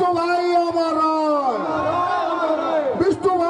বিষ্ণু ভাই আমার বিষ্ণু ভাই আমার